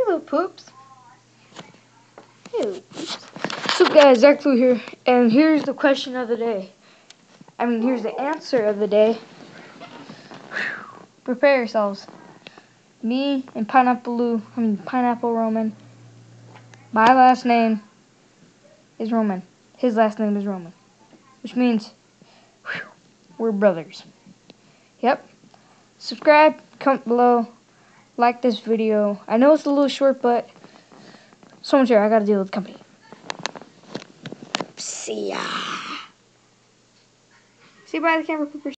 Hey, little poops. Hey, little poops. So, guys, Zakk Lou here, and here's the question of the day. I mean, here's the answer of the day. Prepare yourselves. Me and Pineapple Lou, I mean, Pineapple Roman. My last name is Roman. His last name is Roman. Which means whew, we're brothers. Yep. Subscribe, comment below, like this video. I know it's a little short, but so much here. I gotta deal with company. See ya. See you by the camera, poopers.